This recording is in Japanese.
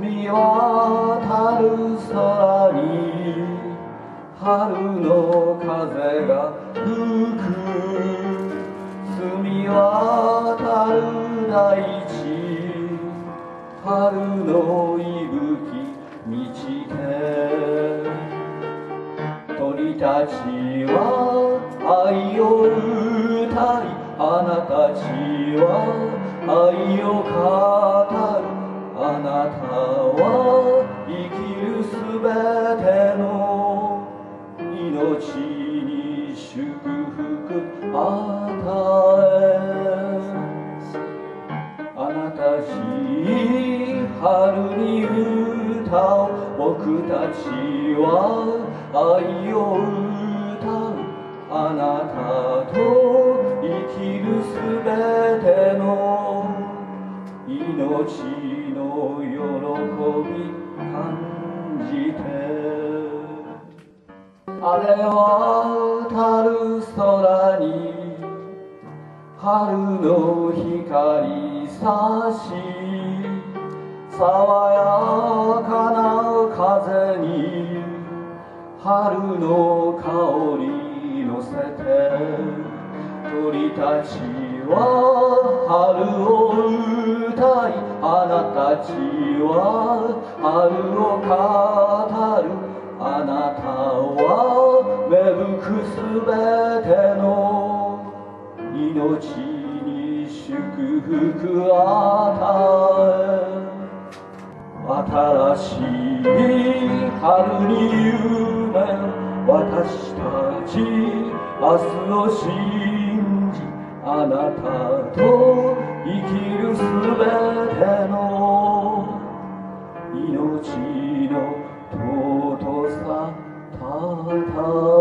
み渡る空に春の風が吹く澄み渡る大地春の息吹満ちて鳥たちは愛を歌い花たちは愛を語る。あなたは生きるすべての命に祝福与えあなたし春に歌う僕たちは愛を命の喜び感じてあれはる空に春の光差し爽やかな風に春の香り乗せて鳥たちは春をは春を語るあなたは芽吹くすべての命に祝福与え新しい春に夢私たち明日を信じあなたと生きるすべての命の尊さただ